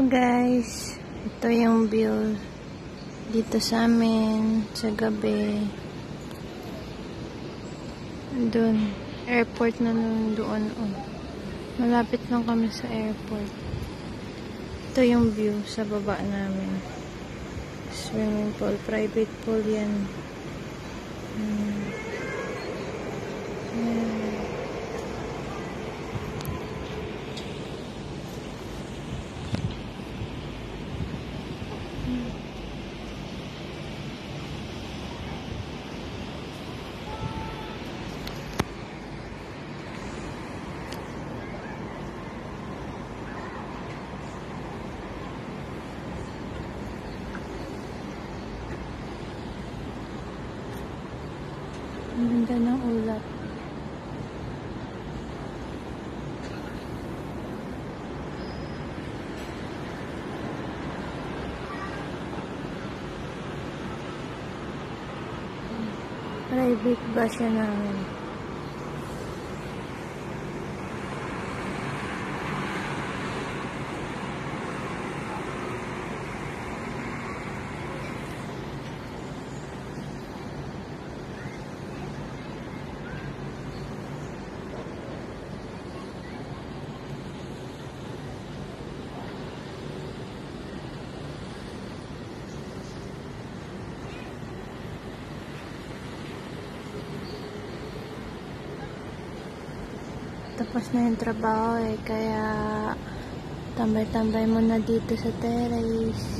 Guys, ito yung view dito sa amin sa gabi. Doon, airport na nun doon. Oh. Malapit lang kami sa airport. Ito yung view sa baba namin. Swimming pool, private pool yan. Ang ganda ng ulap. Private ba siya namin? Tapos na yung trabaho eh, kaya tambay-tambay muna dito sa terrace.